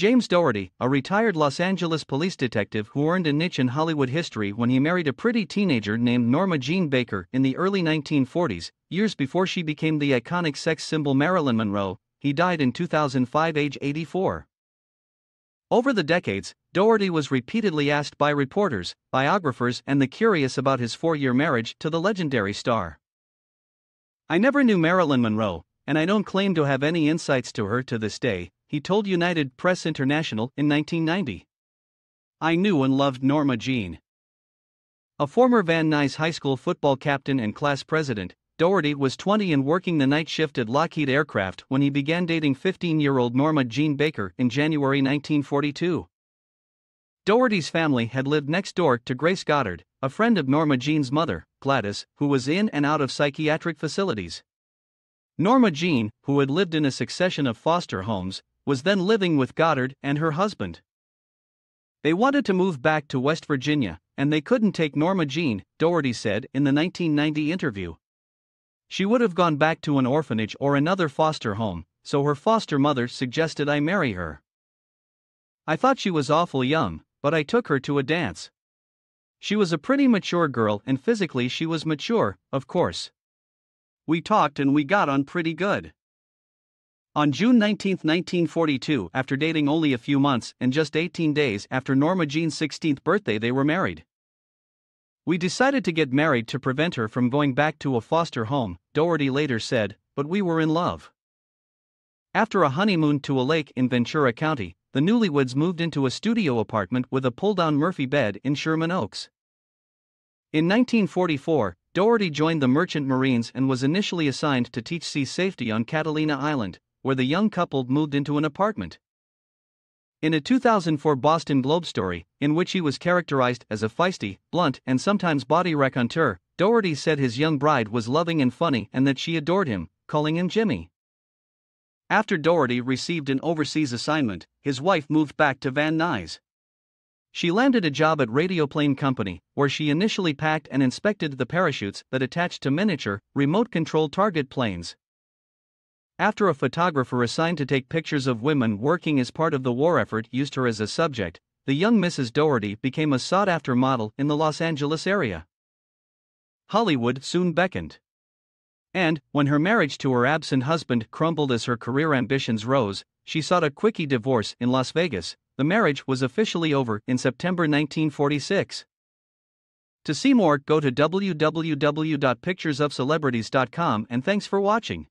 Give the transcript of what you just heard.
James Dougherty, a retired Los Angeles police detective who earned a niche in Hollywood history when he married a pretty teenager named Norma Jean Baker in the early 1940s, years before she became the iconic sex symbol Marilyn Monroe, he died in 2005 age 84. Over the decades, Dougherty was repeatedly asked by reporters, biographers, and the curious about his four year marriage to the legendary star. I never knew Marilyn Monroe, and I don't claim to have any insights to her to this day, he told United Press International in 1990. I knew and loved Norma Jean. A former Van Nuys High School football captain and class president, Dougherty was 20 and working the night shift at Lockheed Aircraft when he began dating 15 year old Norma Jean Baker in January 1942. Dougherty's family had lived next door to Grace Goddard, a friend of Norma Jean's mother, Gladys, who was in and out of psychiatric facilities. Norma Jean, who had lived in a succession of foster homes, was then living with Goddard and her husband. They wanted to move back to West Virginia, and they couldn't take Norma Jean, Dougherty said in the 1990 interview. She would have gone back to an orphanage or another foster home, so her foster mother suggested I marry her. I thought she was awful young, but I took her to a dance. She was a pretty mature girl and physically she was mature, of course. We talked and we got on pretty good. On June 19, 1942, after dating only a few months and just 18 days after Norma Jean's 16th birthday, they were married. We decided to get married to prevent her from going back to a foster home, Dougherty later said, but we were in love. After a honeymoon to a lake in Ventura County, the newlyweds moved into a studio apartment with a pull down Murphy bed in Sherman Oaks. In 1944, Dougherty joined the Merchant Marines and was initially assigned to teach sea safety on Catalina Island, where the young couple moved into an apartment. In a 2004 Boston Globe story, in which he was characterized as a feisty, blunt, and sometimes bawdy raconteur, Dougherty said his young bride was loving and funny and that she adored him, calling him Jimmy. After Dougherty received an overseas assignment, his wife moved back to Van Nuys. She landed a job at Radioplane Company, where she initially packed and inspected the parachutes that attached to miniature, remote controlled target planes. After a photographer assigned to take pictures of women working as part of the war effort used her as a subject, the young Mrs. Dougherty became a sought after model in the Los Angeles area. Hollywood soon beckoned. And, when her marriage to her absent husband crumbled as her career ambitions rose, she sought a quickie divorce in Las Vegas. The marriage was officially over in September 1946. To see more, go to www.picturesofcelebrities.com and thanks for watching.